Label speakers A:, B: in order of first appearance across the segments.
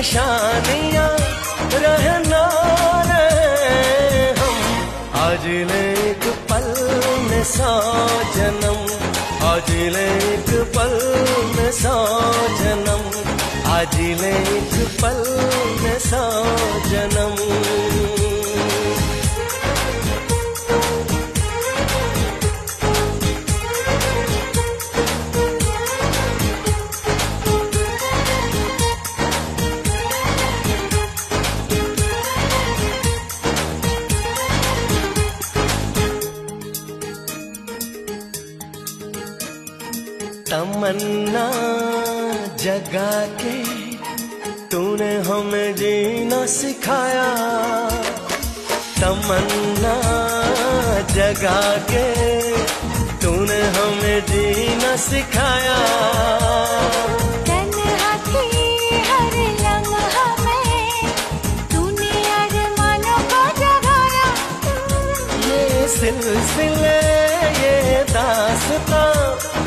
A: निशानियाँ रहना रहे हम। आज ले एक पल में सौ जन्म आज ले एक पल में सौ जन्म आज ले एक पल में सौ जन्म तमन्ना जगा के तूने हमें जीना सिखाया। तमन्ना जगा के तूने हमें जीना सिखाया। सिलसिले ये दास्तां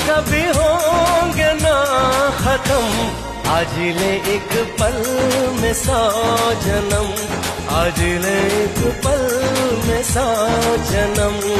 A: कभी आज ले एक पल में सा जन्म। आज ले एक पल में सा जन्म।